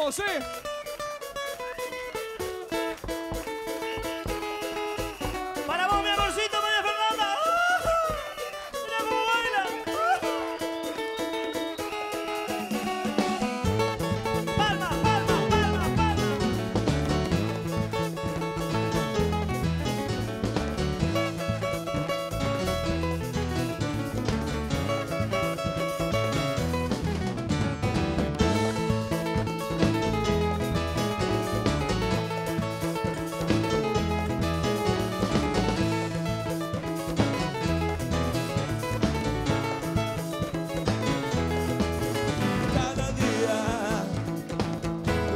vamos.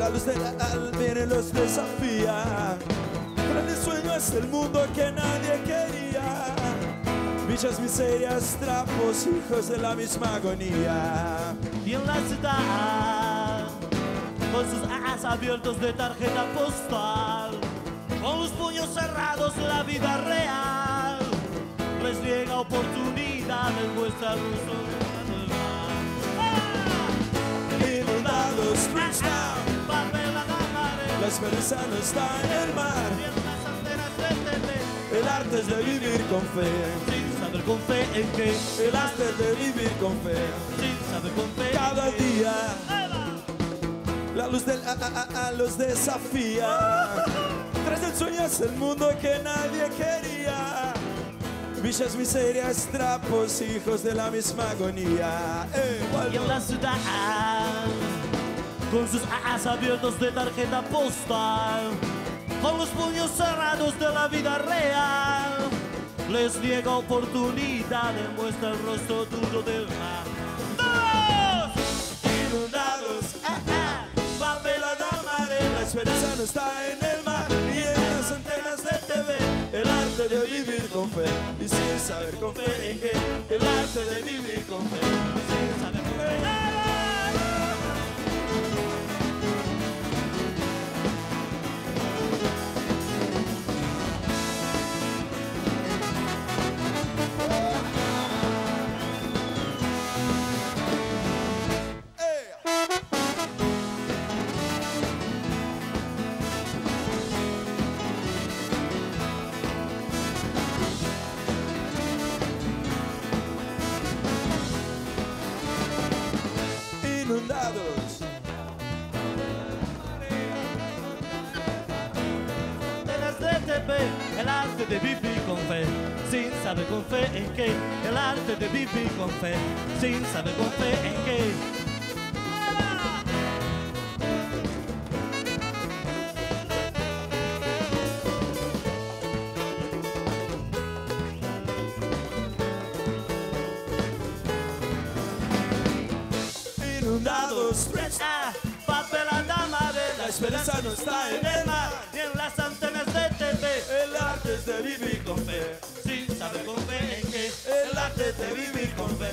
La luz de la almere los desafía. Grandes sueños el mundo que nadie quería. Bichas miserias, trapos, hijos de la misma agonía. Y en la ciudad, con sus ojos abiertos de tarjeta postal, con los puños cerrados la vida real, les llega oportunidades vuestra luz. Pared, la esperanza no está en el mar. El arte es de vivir con fe. sin saber con fe en qué, El arte es de vivir con fe. sin saber con fe Cada día la luz del a, a, a, a los desafía. Tras el sueño es el mundo que nadie quería. Villas, miserias, trapos, hijos de la misma agonía. Eh, y en la ciudad con sus ojos abiertos de tarjeta postal con los puños cerrados de la vida real les niega oportunidad en vuestro rostro duro del mar ¡Todos! Inundados, ¡Ah, ah! papel a la esperanza no está en el mar ni en las antenas de TV. El arte de vivir con fe y sin saber con fe en qué. El arte de vivir con fe. Antenas de TV, el arte de vivir con fe, sin saber con fe en qué. El arte de vivir con fe, sin saber con fe en qué. Inundados. Ah, esperanza no está en el mar. ni en las antenas de TV, El arte de vivir con fe. sin saber con fe en qué. El arte de vivir con fe.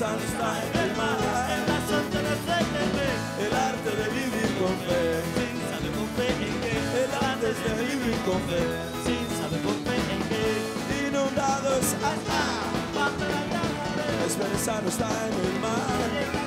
La en el mar. En las antenas de TV, El arte de vivir con fe. sin saber con fe en qué. El arte de vivir con fe. Sin saber con fe en qué. Inundados. Ah, ah. Papel a la La esperanza no está en el mar.